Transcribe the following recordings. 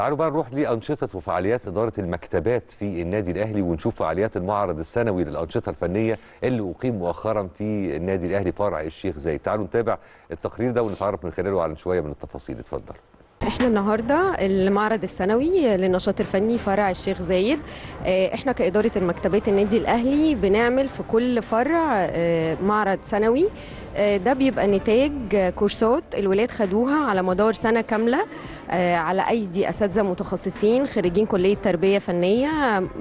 تعالوا بقى نروح لأنشطة وفعاليات إدارة المكتبات في النادي الأهلي ونشوف فعاليات المعرض السنوي للأنشطة الفنية اللي أقيم مؤخرا في النادي الأهلي فرع الشيخ زايد. تعالوا نتابع التقرير ده ونتعرف من خلاله على شوية من التفاصيل. اتفضل. إحنا النهارده المعرض السنوي للنشاط الفني فرع الشيخ زايد. آه، إحنا كإدارة المكتبات النادي الأهلي بنعمل في كل فرع آه، معرض سنوي. آه، ده بيبقى نتاج كورسات الولاد خدوها على مدار سنة كاملة آه، على أيدي أساتذة متخصصين خريجين كلية تربية فنية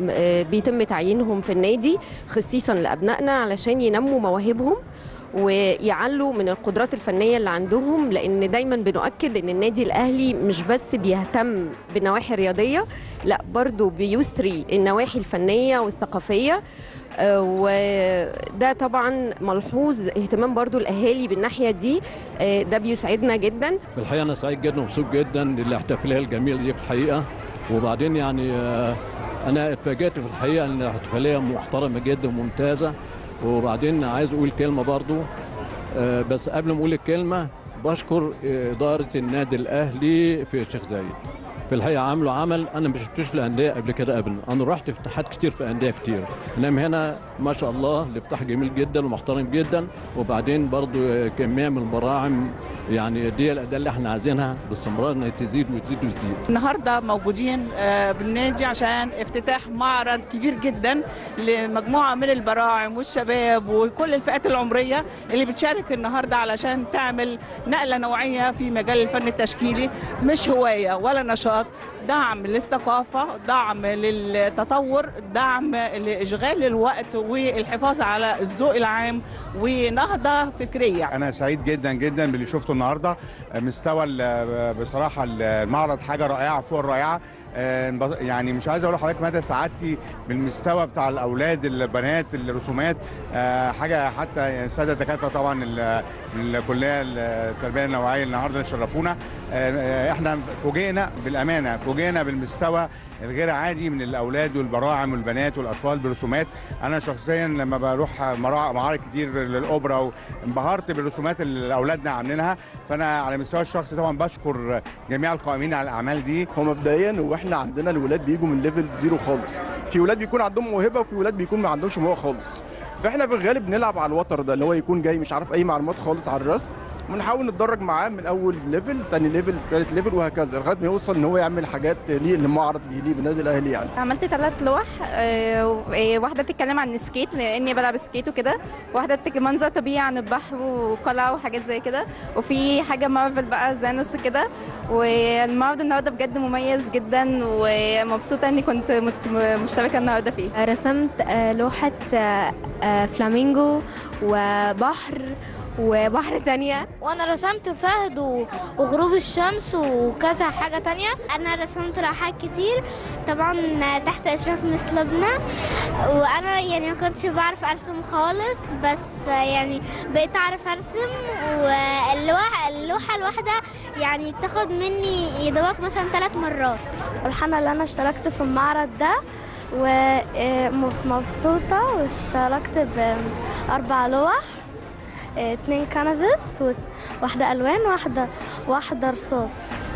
آه، بيتم تعيينهم في النادي خصيصا لأبنائنا علشان ينموا مواهبهم. ويعلوا من القدرات الفنية اللي عندهم لأن دايما بنؤكد إن النادي الأهلي مش بس بيهتم بالنواحي الرياضيه لأ برضو بيسري النواحي الفنية والثقافية. آه، وده طبعا ملحوظ اهتمام برضو الأهالي بالناحية دي. آه، ده بيسعدنا جدا. الحقيقة أنا سعيد جدا ومبسوط جدا للاحتفالية الجميلة دي في الحقيقة. وبعدين يعني آه، أنا اتفاجئت في الحقيقة إن الاحتفالية محترمة جدا وممتازة. وبعدين عايز أقول كلمة برضو. آه، بس قبل ما أقول الكلمة بشكر إدارة النادي الأهلي في الشيخ زايد. في الحقيقة عملوا عمل أنا ما شفتوش في الأندية قبل كده ابدا. أنا رحت افتتاحات كتير في انديه كتير. انما هنا ما شاء الله الافتتاح جميل جدا ومحترم جدا. وبعدين برضو كمية من البراعم يعني دي الاداه اللي إحنا عايزينها باستمرار انها تزيد وتزيد وتزيد. النهارده موجودين آه، بالنادي عشان افتتاح معرض كبير جدا لمجموعة من البراعم والشباب وكل الفئات العمرية اللي بتشارك النهارده علشان تعمل نقلة نوعية في مجال الفن التشكيلي. مش هواية ولا نشاط دعم للثقافة دعم للتطور دعم لإشغال الوقت والحفاظ على الذوق العام ونهضة فكرية. أنا سعيد جدا جدا باللي شفته النهارده. مستوى بصراحة المعرض حاجة رائعة فوق الرائعة. آه، يعني مش عايز أقول لحضرتك مدى سعادتي بالمستوى بتاع الأولاد البنات الرسومات. آه، حاجة حتى الساده الدكاترة طبعا الكلية التربية النوعية النهارده شرفونا. آه، إحنا فوجئنا بالأمانة فوجئنا بالمستوى الغير عادي من الأولاد والبراعم والبنات والأطفال برسومات أنا شخصيا لما بروح معارض كتير للأوبرا انبهرت بالرسومات اللي أولادنا عاملينها. فأنا على المستوى الشخصي طبعا بشكر جميع القائمين على الأعمال دي. هو مبدئيا وإحنا عندنا الولاد بيجوا من level zero خالص. في ولاد بيكون عندهم موهبة وفي ولاد بيكون ما عندهمش موهبة خالص. فإحنا في الغالب بنلعب على الوتر ده اللي هو يكون جاي مش عارف أي معلومات خالص على الرسم. ونحاول نتدرج معاه من أول level تاني level تالت level وهكذا لغاية ما يوصل إن هو يعمل حاجات ليه للمعرض ليه بالنادي الأهلي يعني عملت ثلاث لوح آه، آه، واحدة بتتكلم عن ال skate لأني بلعب skate وكده واحدة. منظر طبيعي عن البحر وقلعة وحاجات زي كده وفي حاجة مارفل بقى Thanos وكده والمعرض النهارده بجد مميز جدا ومبسوطة إني كنت مت- مشتركة النهارده فيه رسمت آه، لوحة آه، فلامينجو وبحر وبحر تانية. وأنا رسمت فهد وغروب الشمس وكذا حاجة تانية. أنا رسمت لوحات كتير. طبعا تحت أشراف مس لبنى وأنا يعني ما كنتش بعرف أرسم خالص بس يعني بقيت أعرف أرسم. واللوحة اللوحة الواحدة يعني بتاخد مني يدوق مثلا ثلاث مرات. الحمد لله أنا اشتركت في المعرض ده ومبسوطة واشتركت بأربع لوح. اتنين كانفاس وواحدة ألوان واحدة واحدة رصاص.